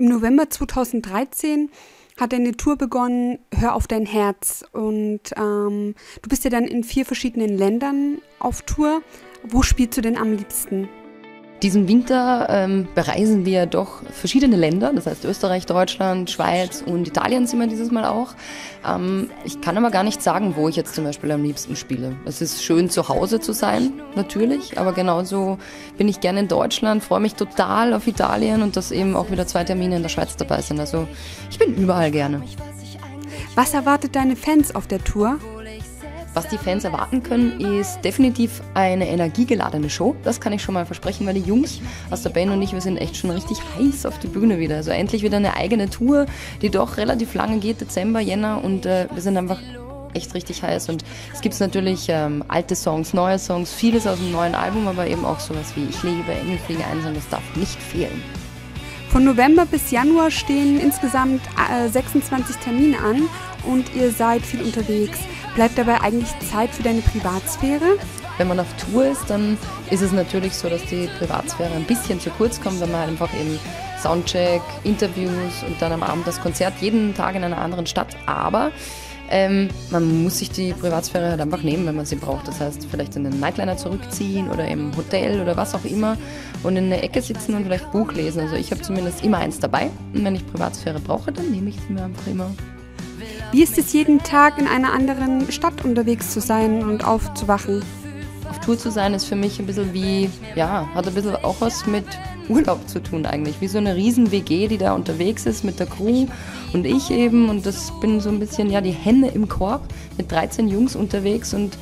Im November 2013 hat deine Tour begonnen, Hör auf dein Herz. Und ähm, du bist ja dann in vier verschiedenen Ländern auf Tour. Wo spielst du denn am liebsten? Diesen Winter ähm, bereisen wir doch verschiedene Länder, das heißt Österreich, Deutschland, Schweiz und Italien sind wir dieses Mal auch. Ähm, ich kann aber gar nicht sagen, wo ich jetzt zum Beispiel am liebsten spiele. Es ist schön zu Hause zu sein, natürlich, aber genauso bin ich gerne in Deutschland, freue mich total auf Italien und dass eben auch wieder zwei Termine in der Schweiz dabei sind. Also ich bin überall gerne. Was erwartet deine Fans auf der Tour? Was die Fans erwarten können, ist definitiv eine energiegeladene Show. Das kann ich schon mal versprechen, weil die Jungs aus der Band und ich, wir sind echt schon richtig heiß auf die Bühne wieder. Also endlich wieder eine eigene Tour, die doch relativ lange geht, Dezember, Jänner und äh, wir sind einfach echt richtig heiß. Und es gibt natürlich ähm, alte Songs, neue Songs, vieles aus dem neuen Album, aber eben auch sowas wie Ich liebe Engel fliege einsam, das darf nicht fehlen. Von November bis Januar stehen insgesamt äh, 26 Termine an und ihr seid viel unterwegs. Bleibt dabei eigentlich Zeit für deine Privatsphäre? Wenn man auf Tour ist, dann ist es natürlich so, dass die Privatsphäre ein bisschen zu kurz kommt, wenn man einfach eben Soundcheck, Interviews und dann am Abend das Konzert jeden Tag in einer anderen Stadt. Aber ähm, man muss sich die Privatsphäre halt einfach nehmen, wenn man sie braucht. Das heißt, vielleicht in den Nightliner zurückziehen oder im Hotel oder was auch immer und in der Ecke sitzen und vielleicht Buch lesen. Also ich habe zumindest immer eins dabei. Und wenn ich Privatsphäre brauche, dann nehme ich sie mir einfach immer. Wie ist es jeden Tag in einer anderen Stadt unterwegs zu sein und aufzuwachen? Auf Tour zu sein ist für mich ein bisschen wie, ja, hat ein bisschen auch was mit Urlaub zu tun eigentlich. Wie so eine riesen WG, die da unterwegs ist mit der Crew und ich eben. Und das bin so ein bisschen, ja, die Henne im Korb mit 13 Jungs unterwegs und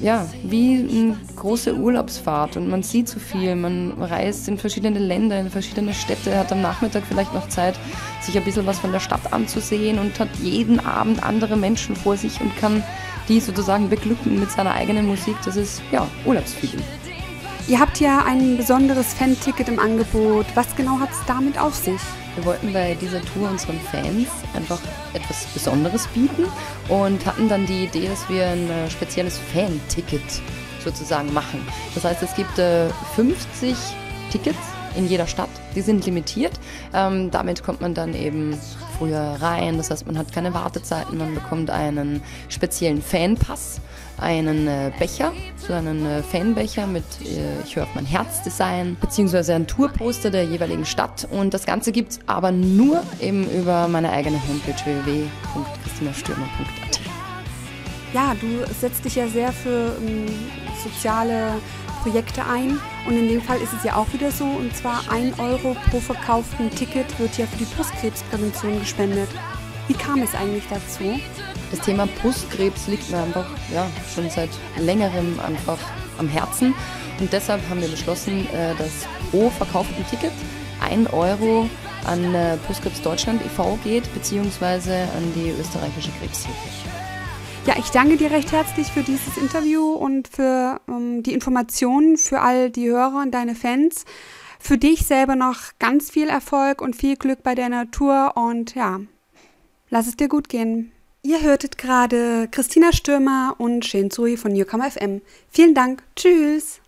ja, wie eine große Urlaubsfahrt und man sieht so viel, man reist in verschiedene Länder, in verschiedene Städte, hat am Nachmittag vielleicht noch Zeit, sich ein bisschen was von der Stadt anzusehen und hat jeden Abend andere Menschen vor sich und kann die sozusagen beglücken mit seiner eigenen Musik. Das ist ja Urlaubsfeeling. Ihr habt ja ein besonderes Fan-Ticket im Angebot. Was genau hat es damit auf sich? Wir wollten bei dieser Tour unseren Fans einfach etwas Besonderes bieten und hatten dann die Idee, dass wir ein äh, spezielles Fan-Ticket sozusagen machen. Das heißt, es gibt äh, 50 Tickets in jeder Stadt. Die sind limitiert. Ähm, damit kommt man dann eben früher rein. Das heißt, man hat keine Wartezeiten. Man bekommt einen speziellen Fanpass einen äh, Becher, so einen äh, Fanbecher mit äh, Ich höre auf mein Herz Design, beziehungsweise ein Tourposter der jeweiligen Stadt. Und das Ganze gibt es aber nur eben über meine eigene Homepage www.christinastürmer.at. Ja, du setzt dich ja sehr für ähm, soziale Projekte ein. Und in dem Fall ist es ja auch wieder so. Und zwar ein Euro pro verkauften Ticket wird ja für die Brustkrebsprävention gespendet. Wie kam es eigentlich dazu? Das Thema Brustkrebs liegt mir einfach ja, schon seit längerem einfach am Herzen. Und deshalb haben wir beschlossen, äh, dass pro verkauften Ticket ein Euro an äh, Brustkrebs Deutschland e.V. geht, beziehungsweise an die österreichische Krebshilfe. Ja, ich danke dir recht herzlich für dieses Interview und für ähm, die Informationen für all die Hörer und deine Fans. Für dich selber noch ganz viel Erfolg und viel Glück bei der Natur und ja, lass es dir gut gehen. Ihr hörtet gerade Christina Stürmer und Shane Zui von Newcomer FM. Vielen Dank. Tschüss.